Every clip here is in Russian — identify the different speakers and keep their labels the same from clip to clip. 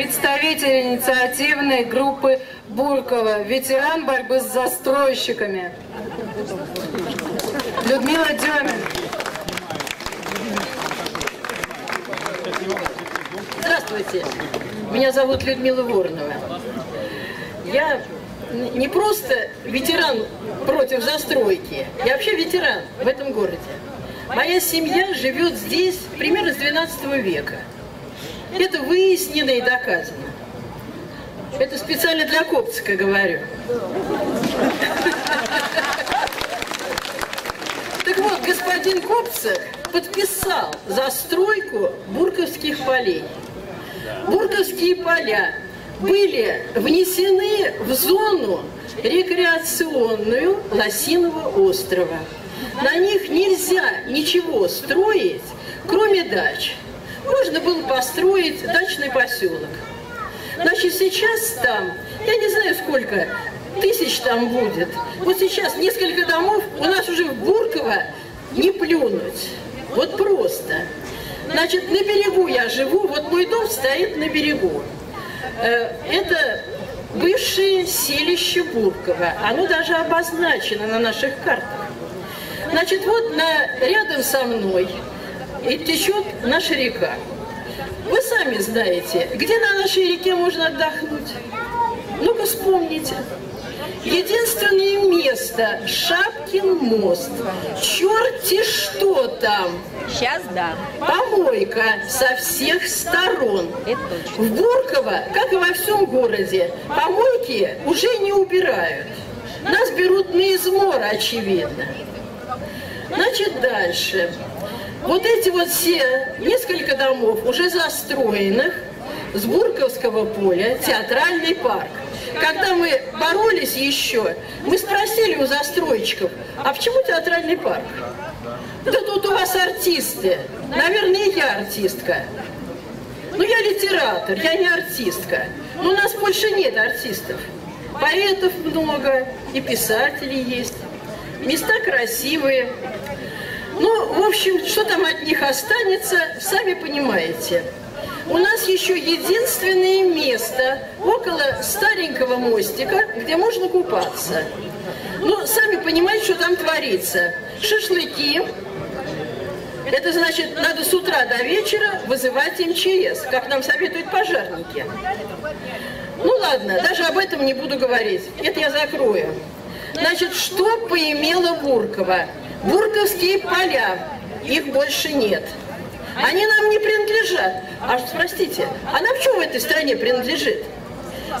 Speaker 1: представитель инициативной группы Буркова, ветеран борьбы с застройщиками. Людмила Демин.
Speaker 2: Здравствуйте, меня зовут Людмила Воронова. Я не просто ветеран против застройки, я вообще ветеран в этом городе. Моя семья живет здесь примерно с 12 века. Это выяснено и доказано. Это специально для Копцика говорю. Так вот, господин Копцик подписал застройку Бурковских полей. Бурковские поля были внесены в зону рекреационную Лосиного острова. На них нельзя ничего строить, кроме дач. Можно было построить дачный поселок. Значит, сейчас там, я не знаю сколько, тысяч там будет. Вот сейчас несколько домов у нас уже в Бурково не плюнуть. Вот просто. Значит, на берегу я живу, вот мой дом стоит на берегу. Э, это бывшее селище Бурково. Оно даже обозначено на наших картах. Значит, вот на, рядом со мной и течет наша река. Вы сами знаете, где на нашей реке можно отдохнуть? Ну-ка вспомните. Единственное место – Шапкин мост. Черти что там.
Speaker 3: Сейчас да.
Speaker 2: Помойка со всех сторон.
Speaker 3: Это точно.
Speaker 2: В Бурково, как и во всем городе, помойки уже не убирают. Нас берут на измор, очевидно. Значит, дальше. Вот эти вот все, несколько домов уже застроенных, с Бурковского поля, театральный парк. Когда мы боролись еще, мы спросили у застройщиков, а почему театральный парк? Да тут у вас артисты. Наверное, я артистка. Ну, я литератор, я не артистка. Но у нас больше нет артистов. Поэтов много, и писателей есть. Места красивые. Ну, в общем, что там от них останется, сами понимаете. У нас еще единственное место около старенького мостика, где можно купаться. Ну, сами понимаете, что там творится. Шашлыки. Это значит, надо с утра до вечера вызывать МЧС, как нам советуют пожарники. Ну ладно, даже об этом не буду говорить. Это я закрою. Значит, что поимела Буркова? Бурковские поля. Их больше нет. Они нам не принадлежат. А простите, а нам что в этой стране принадлежит?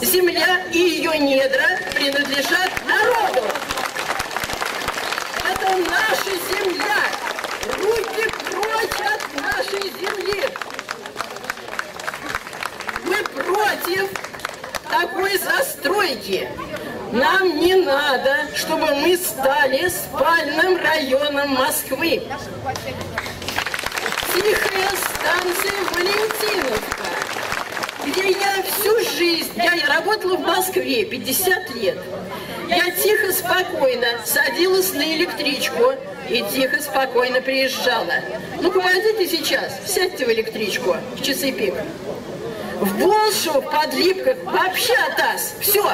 Speaker 2: Земля и ее недра принадлежат народу. Это наша земля. Руки прочь от нашей земли. Мы против такой застройки. Нам не надо, чтобы мы стали спальным районом Москвы. Тихая станция Валентиновка, где я всю жизнь, я работала в Москве 50 лет. Я тихо, спокойно садилась на электричку и тихо, спокойно приезжала. Ну-ка, пойдите сейчас, сядьте в электричку в часы пик. В Болшу, в Подлипках, вообще атас, все.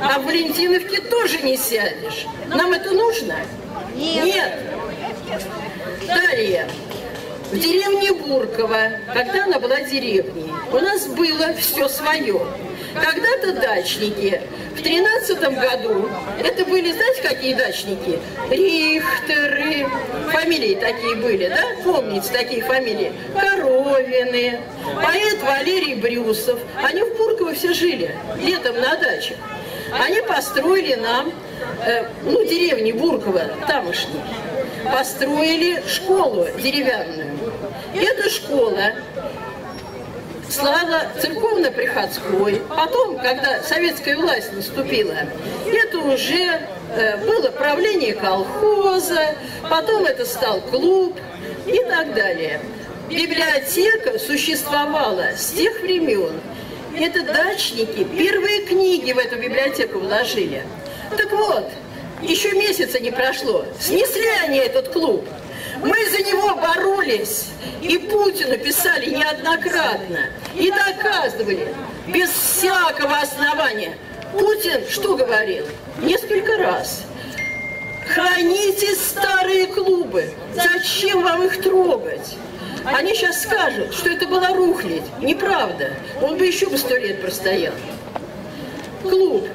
Speaker 2: А в Валентиновке тоже не сядешь. Нам это нужно?
Speaker 3: Нет.
Speaker 2: Нет. Далее. В деревне Бурково, когда она была деревней, у нас было все свое. Когда-то дачники. В тринадцатом году это были, знаете, какие дачники? Рихтеры. Фамилии такие были, да? Помните такие фамилии? Коровины. Поэт Валерий Брюсов. Они в Бурково все жили. Летом на даче. Они построили нам, э, ну, деревни Бурково, тамошние построили школу деревянную. Эта школа слава церковно-приходской. Потом, когда советская власть наступила, это уже э, было правление колхоза, потом это стал клуб и так далее. Библиотека существовала с тех времен. Это дачники первые книги в эту библиотеку вложили. Так вот, еще месяца не прошло. Снесли они этот клуб. Мы за него боролись. И Путину писали неоднократно. И доказывали, без всякого основания. Путин что говорил? Несколько раз. Храните старые клубы. Зачем вам их трогать? Они сейчас скажут, что это была рухлядь. Неправда. Он бы еще бы сто лет простоял. Клуб.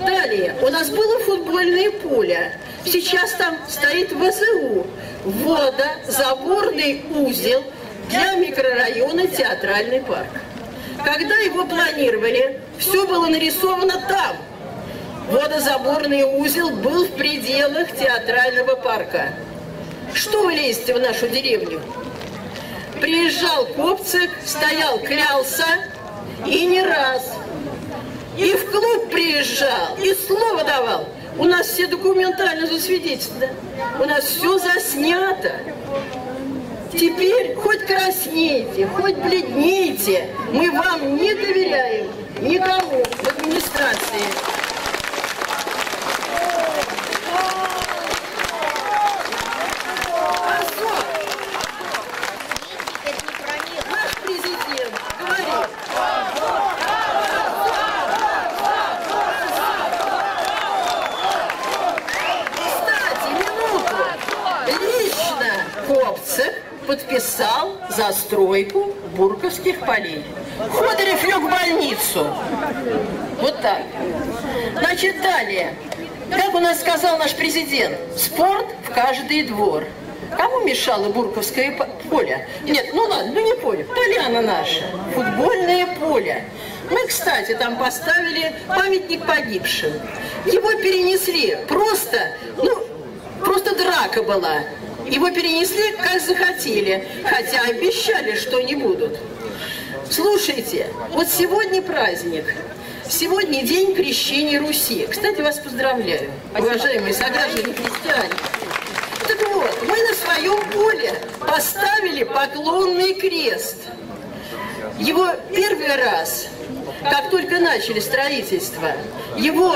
Speaker 2: Далее. У нас было футбольное поле. Сейчас там стоит ВЗУ. Водозаборный узел для микрорайона Театральный парк. Когда его планировали, все было нарисовано там. Водозаборный узел был в пределах театрального парка. Что вы лезете в нашу деревню? Приезжал Копцик, стоял, клялся, и не раз. И в клуб приезжал, и слово давал. У нас все документально засвидетельствовано. У нас все заснято. Теперь хоть краснейте, хоть бледнейте, мы вам не доверяем никому в администрации. А что? Наш президент говорит, Кстати, минуту. Лично Подписал застройку Бурковских полей. Ходорев лег в больницу. Вот так. Значит, далее. Как у нас сказал наш президент, спорт в каждый двор. Кому мешало Бурковское по- поле? Нет, ну ладно, ну не поле, поляна наша, футбольное поле. Мы, кстати, там поставили памятник погибшим. Его перенесли просто, ну, просто драка была. Его перенесли, как захотели, хотя обещали, что не будут. Слушайте, вот сегодня праздник. Сегодня день крещения Руси. Кстати, вас поздравляю, уважаемые сограждане христиане. Так вот, мы на своем поле поставили поклонный крест. Его первый раз, как только начали строительство, его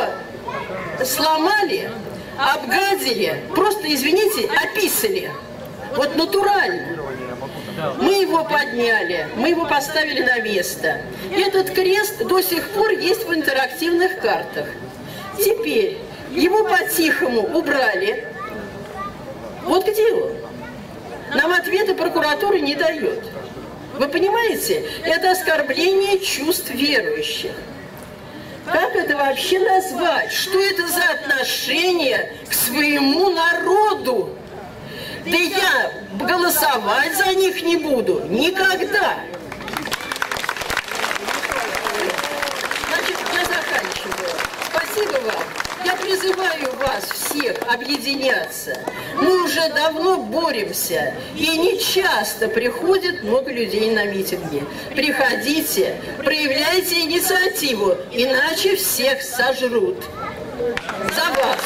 Speaker 2: сломали, обгадили, просто, извините, описали. Вот натурально. Мы его подняли, мы его поставили на место. Этот крест до сих пор есть в интерактивных картах. Теперь его по-тихому убрали. Вот где он? Нам ответа прокуратура не дает. Вы понимаете, это оскорбление чувств верующих. Как это вообще назвать? Что это за отношение к своему народу? Да я голосовать за них не буду. Никогда. Значит, я заканчиваю. Спасибо вам. Я призываю вас всех объединяться. Мы уже давно боремся, и не часто приходит много людей на митинги. Приходите, проявляйте инициативу, иначе всех сожрут. За вас.